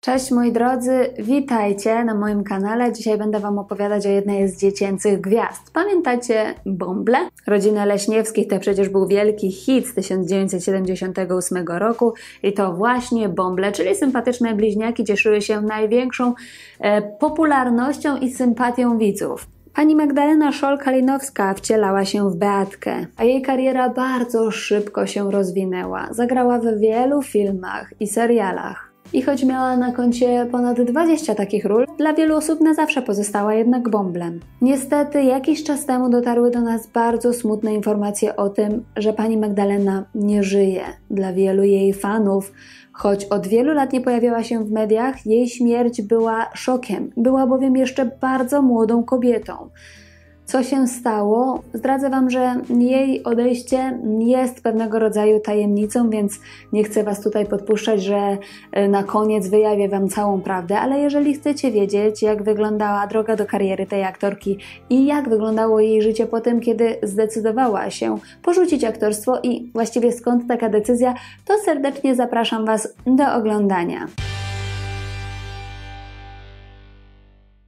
Cześć moi drodzy, witajcie na moim kanale. Dzisiaj będę Wam opowiadać o jednej z dziecięcych gwiazd. Pamiętacie Bąble? Rodzina Leśniewskich to przecież był wielki hit z 1978 roku i to właśnie Bąble, czyli sympatyczne bliźniaki cieszyły się największą e, popularnością i sympatią widzów. Pani Magdalena Szol-Kalinowska wcielała się w Beatkę, a jej kariera bardzo szybko się rozwinęła. Zagrała w wielu filmach i serialach. I choć miała na koncie ponad 20 takich ról, dla wielu osób na zawsze pozostała jednak bąblem. Niestety, jakiś czas temu dotarły do nas bardzo smutne informacje o tym, że pani Magdalena nie żyje. Dla wielu jej fanów, choć od wielu lat nie pojawiała się w mediach, jej śmierć była szokiem. Była bowiem jeszcze bardzo młodą kobietą co się stało. Zdradzę Wam, że jej odejście jest pewnego rodzaju tajemnicą, więc nie chcę Was tutaj podpuszczać, że e, na koniec wyjawię Wam całą prawdę, ale jeżeli chcecie wiedzieć, jak wyglądała droga do kariery tej aktorki i jak wyglądało jej życie po tym, kiedy zdecydowała się porzucić aktorstwo i właściwie skąd taka decyzja, to serdecznie zapraszam Was do oglądania.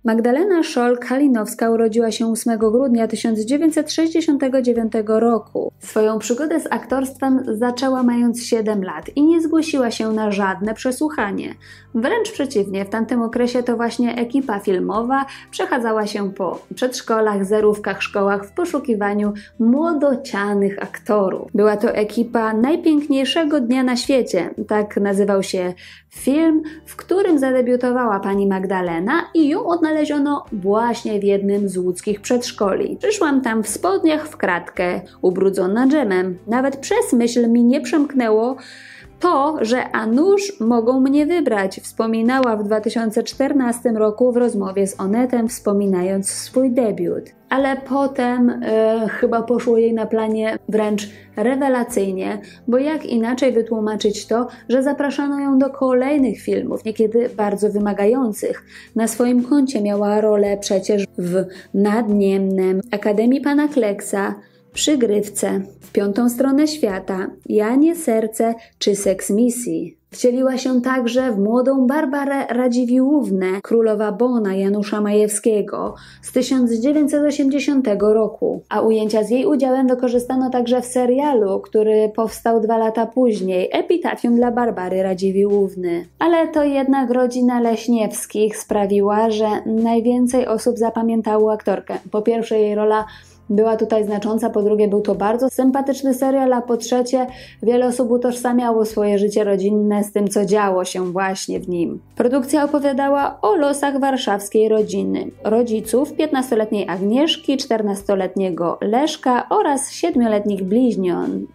Magdalena Szol-Kalinowska urodziła się 8 grudnia 1969 roku. Swoją przygodę z aktorstwem zaczęła mając 7 lat i nie zgłosiła się na żadne przesłuchanie. Wręcz przeciwnie, w tamtym okresie to właśnie ekipa filmowa przechadzała się po przedszkolach, zerówkach, szkołach w poszukiwaniu młodocianych aktorów. Była to ekipa najpiękniejszego dnia na świecie, tak nazywał się film, w którym zadebiutowała pani Magdalena i ją odnaleziono właśnie w jednym z łódzkich przedszkoli. Przyszłam tam w spodniach w kratkę, ubrudzona dżemem. Nawet przez myśl mi nie przemknęło, to, że a nuż mogą mnie wybrać, wspominała w 2014 roku w rozmowie z Onetem, wspominając swój debiut. Ale potem e, chyba poszło jej na planie wręcz rewelacyjnie, bo jak inaczej wytłumaczyć to, że zapraszano ją do kolejnych filmów, niekiedy bardzo wymagających. Na swoim koncie miała rolę przecież w Nadniemnem, Akademii Pana Kleksa, Przygrywce, w piątą stronę świata, Janie Serce czy Seks Misji. Wcieliła się także w młodą Barbarę Radziwiłównę, królowa Bona Janusza Majewskiego z 1980 roku, a ujęcia z jej udziałem wykorzystano także w serialu, który powstał dwa lata później, Epitafium dla Barbary Radziwiłówny. Ale to jednak rodzina Leśniewskich sprawiła, że najwięcej osób zapamiętało aktorkę. Po pierwsze jej rola była tutaj znacząca, po drugie był to bardzo sympatyczny serial, a po trzecie wiele osób utożsamiało swoje życie rodzinne z tym, co działo się właśnie w nim. Produkcja opowiadała o losach warszawskiej rodziny, rodziców 15-letniej Agnieszki, 14-letniego Leszka oraz 7-letnich bliźniąt,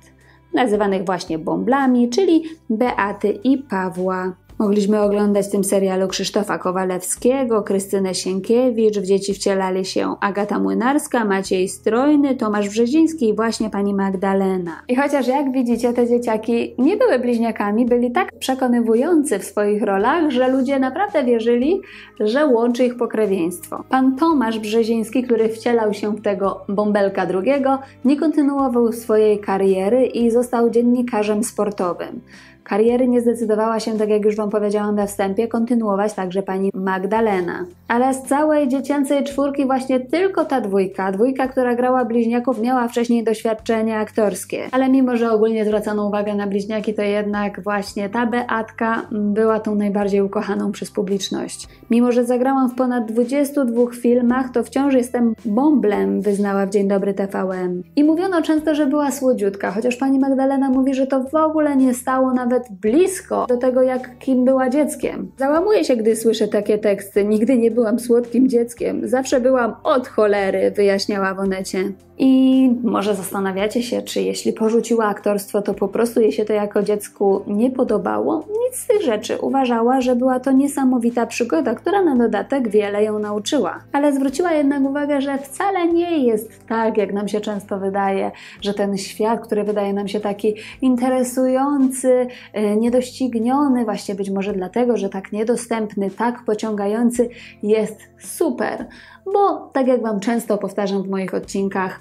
nazywanych właśnie bąblami, czyli Beaty i Pawła. Mogliśmy oglądać w tym serialu Krzysztofa Kowalewskiego, Krystynę Sienkiewicz, w dzieci wcielali się Agata Młynarska, Maciej Strojny, Tomasz Brzeziński i właśnie pani Magdalena. I chociaż jak widzicie, te dzieciaki nie były bliźniakami, byli tak przekonywujący w swoich rolach, że ludzie naprawdę wierzyli, że łączy ich pokrewieństwo. Pan Tomasz Brzeziński, który wcielał się w tego bąbelka drugiego, nie kontynuował swojej kariery i został dziennikarzem sportowym. Kariery nie zdecydowała się, tak jak już Wam powiedziałam we wstępie, kontynuować także pani Magdalena. Ale z całej dziecięcej czwórki właśnie tylko ta dwójka, dwójka, która grała bliźniaków, miała wcześniej doświadczenia aktorskie. Ale mimo, że ogólnie zwracano uwagę na bliźniaki, to jednak właśnie ta Beatka była tą najbardziej ukochaną przez publiczność. Mimo, że zagrałam w ponad 22 filmach, to wciąż jestem bąblem, wyznała w Dzień Dobry TVN. I mówiono często, że była słodziutka, chociaż pani Magdalena mówi, że to w ogóle nie stało nawet nawet blisko do tego, jak kim była dzieckiem. Załamuję się, gdy słyszę takie teksty. Nigdy nie byłam słodkim dzieckiem. Zawsze byłam od cholery, wyjaśniała w Onecie. I może zastanawiacie się, czy jeśli porzuciła aktorstwo, to po prostu jej się to jako dziecku nie podobało? Nic z tych rzeczy. Uważała, że była to niesamowita przygoda, która na dodatek wiele ją nauczyła. Ale zwróciła jednak uwagę, że wcale nie jest tak, jak nam się często wydaje, że ten świat, który wydaje nam się taki interesujący, niedościgniony, właśnie być może dlatego, że tak niedostępny, tak pociągający, jest super. Bo tak jak Wam często powtarzam w moich odcinkach,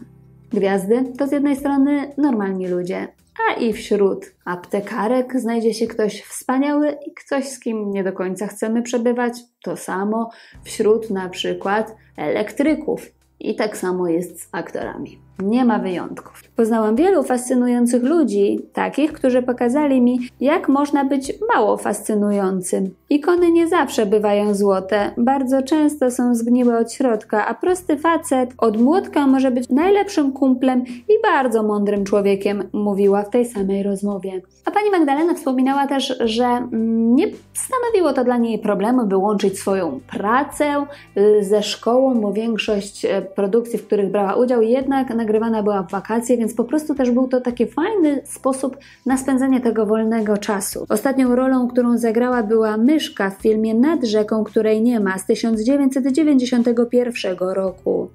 Gwiazdy to z jednej strony normalni ludzie, a i wśród aptekarek znajdzie się ktoś wspaniały i ktoś, z kim nie do końca chcemy przebywać. To samo wśród na przykład elektryków. I tak samo jest z aktorami. Nie ma wyjątków. Poznałam wielu fascynujących ludzi, takich, którzy pokazali mi, jak można być mało fascynującym. Ikony nie zawsze bywają złote, bardzo często są zgniłe od środka, a prosty facet od młotka może być najlepszym kumplem i bardzo mądrym człowiekiem, mówiła w tej samej rozmowie. A pani Magdalena wspominała też, że mm, nie stanowiło to dla niej problemu, by łączyć swoją pracę y, ze szkołą, bo większość e, produkcji, w których brała udział, jednak nagrywana była w wakacje, więc po prostu też był to taki fajny sposób na spędzenie tego wolnego czasu. Ostatnią rolą, którą zagrała była myszka w filmie Nad rzeką, której nie ma z 1991 roku.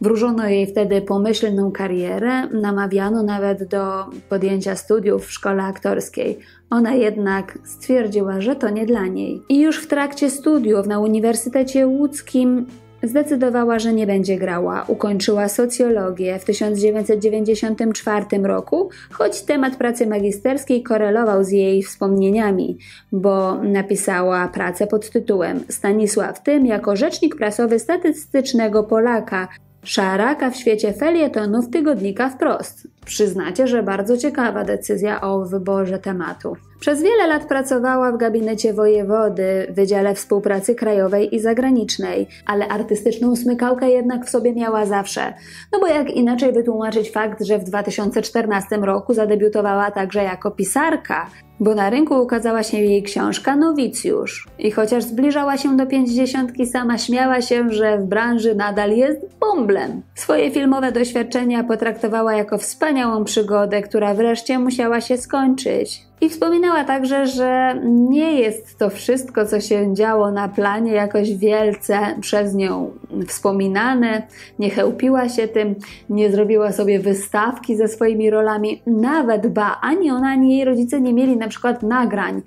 Wróżono jej wtedy pomyślną karierę, namawiano nawet do podjęcia studiów w szkole aktorskiej. Ona jednak stwierdziła, że to nie dla niej. I już w trakcie studiów na Uniwersytecie Łódzkim Zdecydowała, że nie będzie grała. Ukończyła socjologię w 1994 roku, choć temat pracy magisterskiej korelował z jej wspomnieniami, bo napisała pracę pod tytułem Stanisław Tym jako rzecznik prasowy statystycznego Polaka, szaraka w świecie felietonów tygodnika wprost. Przyznacie, że bardzo ciekawa decyzja o wyborze tematu. Przez wiele lat pracowała w gabinecie wojewody, w Wydziale Współpracy Krajowej i Zagranicznej, ale artystyczną smykałkę jednak w sobie miała zawsze. No bo jak inaczej wytłumaczyć fakt, że w 2014 roku zadebiutowała także jako pisarka, bo na rynku ukazała się jej książka Nowicjusz. I chociaż zbliżała się do pięćdziesiątki, sama śmiała się, że w branży nadal jest bumblem. Swoje filmowe doświadczenia potraktowała jako wspaniałą przygodę, która wreszcie musiała się skończyć. I wspominała także, że nie jest to wszystko, co się działo na planie, jakoś wielce przez nią wspominane, nie chełpiła się tym, nie zrobiła sobie wystawki ze swoimi rolami, nawet ba, ani ona, ani jej rodzice nie mieli na przykład nagrań,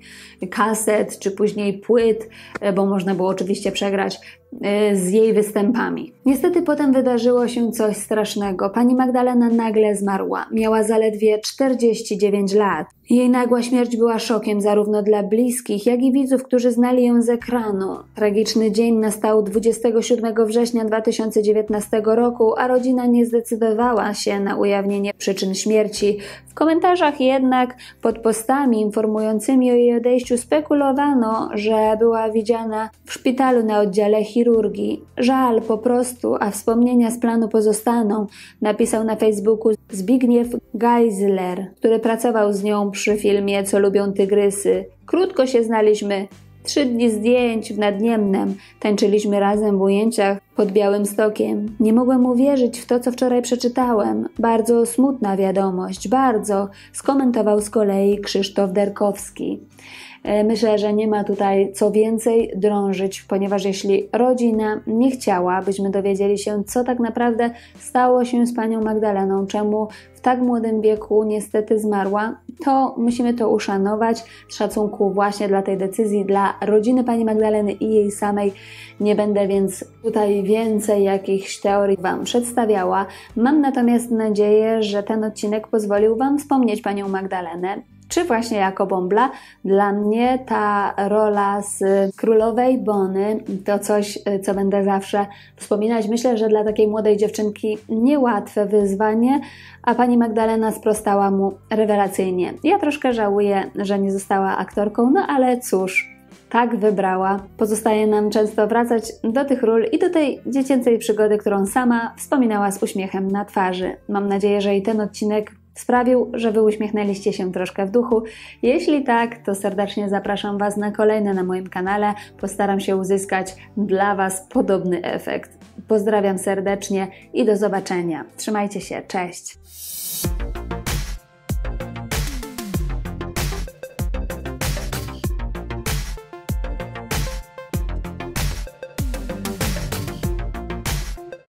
kaset czy później płyt, bo można było oczywiście przegrać E, z jej występami. Niestety potem wydarzyło się coś strasznego. Pani Magdalena nagle zmarła. Miała zaledwie 49 lat. Jej nagła śmierć była szokiem zarówno dla bliskich, jak i widzów, którzy znali ją z ekranu. Tragiczny dzień nastał 27 września 2019 roku, a rodzina nie zdecydowała się na ujawnienie przyczyn śmierci. W komentarzach jednak pod postami informującymi o jej odejściu spekulowano, że była widziana w szpitalu na oddziale chirurgii. Żal po prostu, a wspomnienia z planu pozostaną, napisał na Facebooku Zbigniew Geisler, który pracował z nią przy filmie Co lubią tygrysy. Krótko się znaliśmy, Trzy dni zdjęć w Nadniemnem. Tańczyliśmy razem w ujęciach pod Białym Stokiem. Nie mogłem uwierzyć w to, co wczoraj przeczytałem. Bardzo smutna wiadomość, bardzo, skomentował z kolei Krzysztof Derkowski. E, myślę, że nie ma tutaj co więcej drążyć, ponieważ jeśli rodzina nie chciała, byśmy dowiedzieli się, co tak naprawdę stało się z panią Magdaleną, czemu w tak młodym wieku niestety zmarła, to musimy to uszanować z szacunku właśnie dla tej decyzji, dla rodziny pani Magdaleny i jej samej. Nie będę więc tutaj więcej jakichś teorii Wam przedstawiała. Mam natomiast nadzieję, że ten odcinek pozwolił Wam wspomnieć panią Magdalenę, czy właśnie jako Bombla. Dla mnie ta rola z królowej Bony to coś, co będę zawsze wspominać. Myślę, że dla takiej młodej dziewczynki niełatwe wyzwanie, a pani Magdalena sprostała mu rewelacyjnie. Ja troszkę żałuję, że nie została aktorką, no ale cóż, tak wybrała. Pozostaje nam często wracać do tych ról i do tej dziecięcej przygody, którą sama wspominała z uśmiechem na twarzy. Mam nadzieję, że i ten odcinek sprawił, że wy uśmiechnęliście się troszkę w duchu. Jeśli tak, to serdecznie zapraszam Was na kolejne na moim kanale. Postaram się uzyskać dla Was podobny efekt. Pozdrawiam serdecznie i do zobaczenia. Trzymajcie się, cześć!